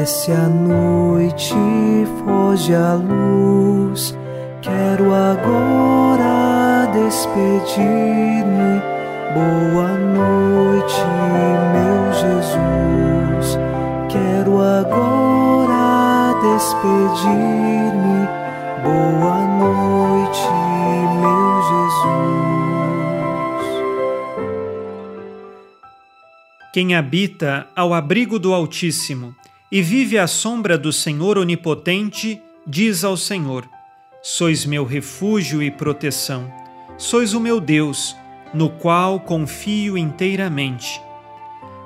Desce a noite, foge a luz. Quero agora despedir-me. Boa noite, meu Jesus. Quero agora despedir-me. Boa noite, meu Jesus. Quem habita ao abrigo do Altíssimo e vive à sombra do Senhor Onipotente, diz ao Senhor: Sois meu refúgio e proteção, sois o meu Deus, no qual confio inteiramente.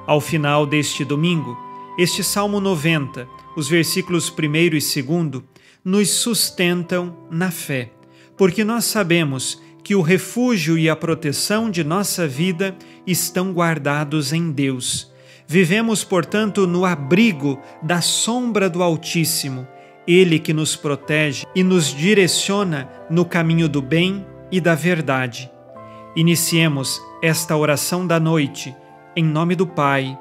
Ao final deste domingo, este Salmo 90, os versículos 1 e 2, nos sustentam na fé, porque nós sabemos que o refúgio e a proteção de nossa vida estão guardados em Deus Vivemos, portanto, no abrigo da sombra do Altíssimo, Ele que nos protege e nos direciona no caminho do bem e da verdade. Iniciemos esta oração da noite, em nome do Pai,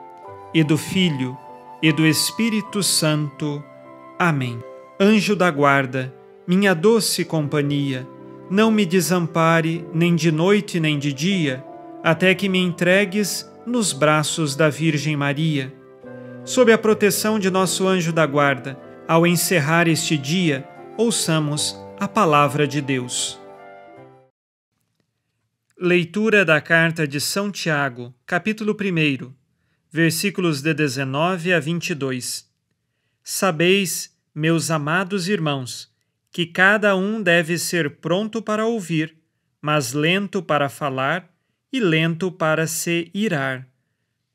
e do Filho, e do Espírito Santo. Amém. Anjo da guarda, minha doce companhia, não me desampare nem de noite nem de dia, até que me entregues nos braços da Virgem Maria. Sob a proteção de nosso anjo da guarda, ao encerrar este dia, ouçamos a palavra de Deus. Leitura da carta de São Tiago, capítulo 1, versículos de 19 a 22. Sabeis, meus amados irmãos, que cada um deve ser pronto para ouvir, mas lento para falar e lento para se irar.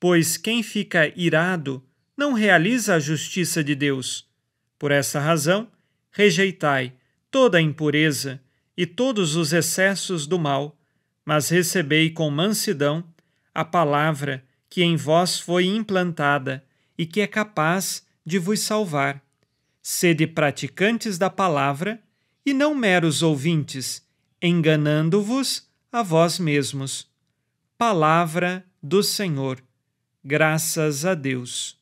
Pois quem fica irado não realiza a justiça de Deus. Por essa razão, rejeitai toda a impureza e todos os excessos do mal, mas recebei com mansidão a palavra que em vós foi implantada e que é capaz de vos salvar. Sede praticantes da palavra e não meros ouvintes, enganando-vos a vós mesmos. Palavra do Senhor. Graças a Deus.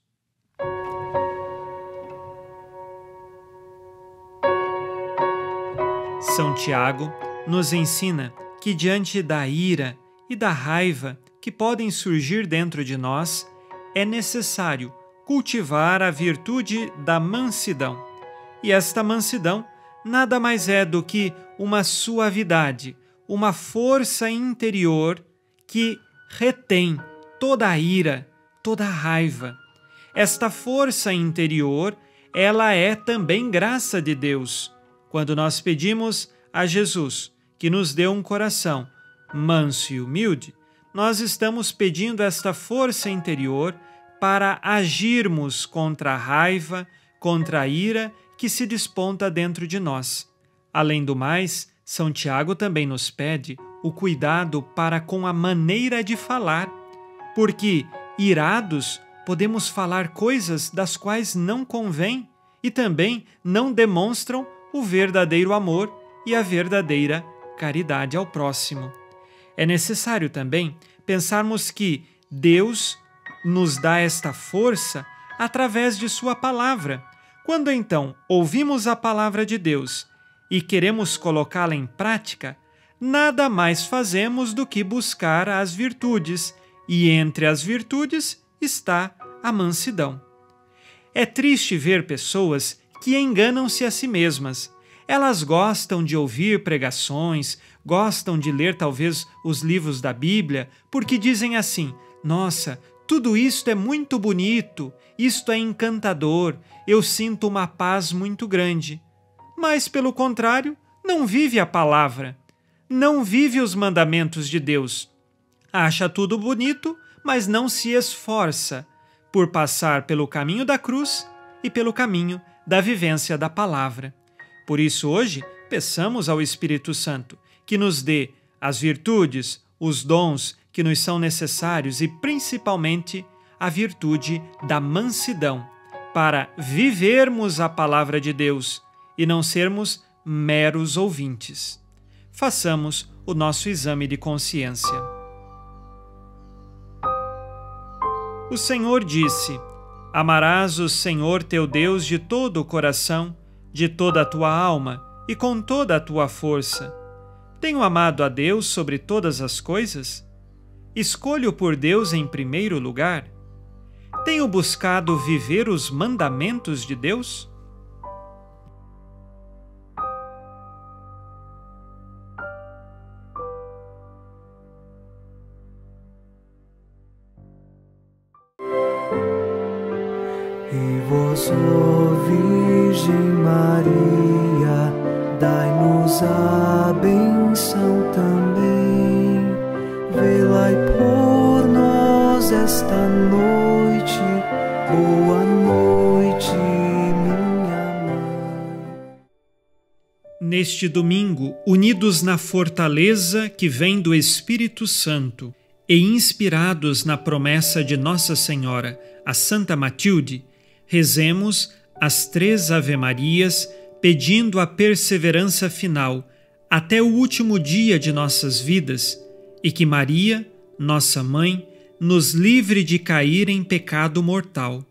São Tiago nos ensina que, diante da ira e da raiva que podem surgir dentro de nós, é necessário cultivar a virtude da mansidão. E esta mansidão nada mais é do que uma suavidade, uma força interior que retém toda a ira, toda a raiva. Esta força interior, ela é também graça de Deus. Quando nós pedimos a Jesus que nos dê um coração manso e humilde, nós estamos pedindo esta força interior para agirmos contra a raiva, contra a ira que se desponta dentro de nós. Além do mais, São Tiago também nos pede o cuidado para com a maneira de falar, porque, irados, podemos falar coisas das quais não convém e também não demonstram o verdadeiro amor e a verdadeira caridade ao próximo. É necessário também pensarmos que Deus nos dá esta força através de Sua palavra. Quando então ouvimos a palavra de Deus e queremos colocá-la em prática, nada mais fazemos do que buscar as virtudes, e entre as virtudes está a mansidão. É triste ver pessoas que enganam-se a si mesmas. Elas gostam de ouvir pregações, gostam de ler talvez os livros da Bíblia, porque dizem assim: nossa, tudo isto é muito bonito, isto é encantador, eu sinto uma paz muito grande. Mas, pelo contrário, não vive a palavra não vive os mandamentos de Deus. Acha tudo bonito, mas não se esforça por passar pelo caminho da cruz e pelo caminho da vivência da palavra. Por isso, hoje, peçamos ao Espírito Santo que nos dê as virtudes, os dons que nos são necessários e, principalmente, a virtude da mansidão, para vivermos a palavra de Deus e não sermos meros ouvintes façamos o nosso exame de consciência. O Senhor disse: Amarás o Senhor teu Deus de todo o coração, de toda a tua alma e com toda a tua força. Tenho amado a Deus sobre todas as coisas? Escolho por Deus em primeiro lugar? Tenho buscado viver os mandamentos de Deus? Virgem Maria, dai-nos a benção também. Por nós esta noite. Boa noite, minha mãe. Neste domingo, unidos na fortaleza que vem do Espírito Santo e inspirados na promessa de Nossa Senhora, a Santa Matilde, rezemos as três Ave-Marias pedindo a perseverança final até o último dia de nossas vidas e que Maria, nossa mãe, nos livre de cair em pecado mortal.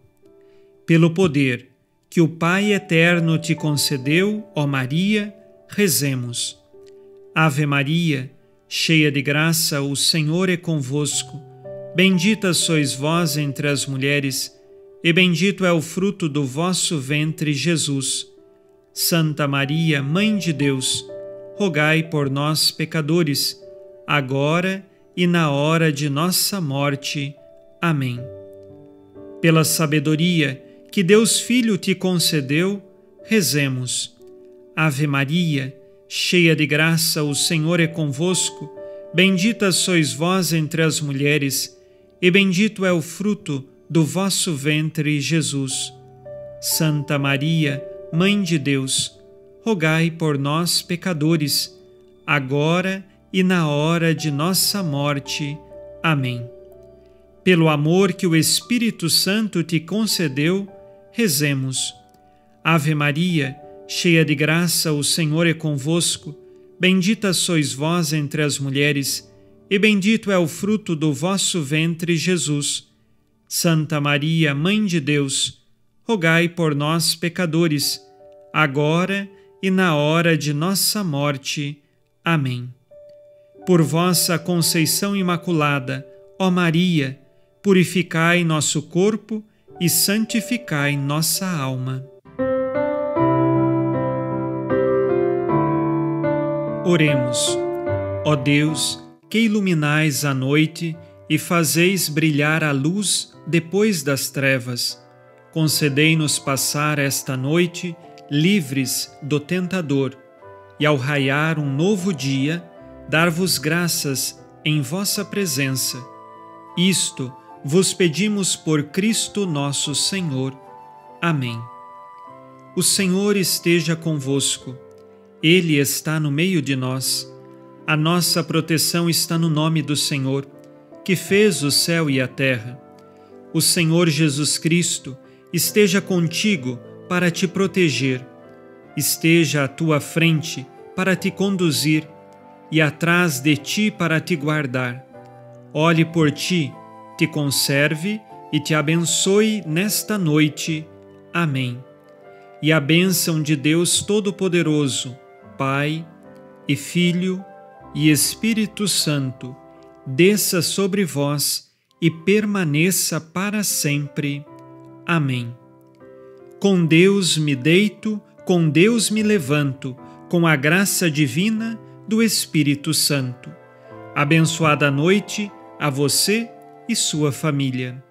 Pelo poder que o Pai eterno te concedeu, ó Maria, rezemos. Ave Maria, cheia de graça, o Senhor é convosco. Bendita sois vós entre as mulheres e bendito é o fruto do vosso ventre, Jesus. Santa Maria, Mãe de Deus, rogai por nós, pecadores, agora e na hora de nossa morte. Amém. Pela sabedoria que Deus Filho te concedeu, rezemos. Ave Maria, cheia de graça, o Senhor é convosco. Bendita sois vós entre as mulheres, e bendito é o fruto do vosso ventre, Jesus. Santa Maria, Mãe de Deus, rogai por nós, pecadores, agora e na hora de nossa morte. Amém. Pelo amor que o Espírito Santo te concedeu, rezemos. Ave Maria, cheia de graça, o Senhor é convosco. Bendita sois vós entre as mulheres, e bendito é o fruto do vosso ventre, Jesus. Santa Maria, Mãe de Deus, rogai por nós, pecadores, agora e na hora de nossa morte. Amém. Por vossa conceição imaculada, ó Maria, purificai nosso corpo e santificai nossa alma. Oremos. Ó Deus, que iluminais a noite e fazeis brilhar a luz depois das trevas. Concedei-nos passar esta noite livres do tentador, e ao raiar um novo dia, dar-vos graças em vossa presença. Isto vos pedimos por Cristo nosso Senhor. Amém. O Senhor esteja convosco, Ele está no meio de nós. A nossa proteção está no nome do Senhor, que fez o céu e a terra o Senhor Jesus Cristo esteja contigo para te proteger, esteja à tua frente para te conduzir e atrás de ti para te guardar. Olhe por ti, te conserve e te abençoe nesta noite. Amém. E a bênção de Deus Todo-Poderoso, Pai e Filho e Espírito Santo, desça sobre vós e permaneça para sempre. Amém. Com Deus me deito, com Deus me levanto, com a graça divina do Espírito Santo. Abençoada noite a você e sua família.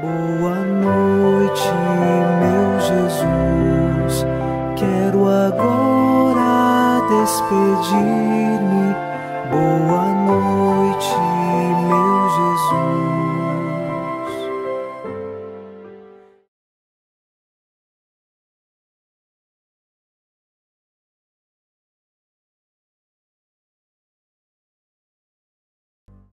Boa noite, meu Jesus. Quero agora despedir-me. Boa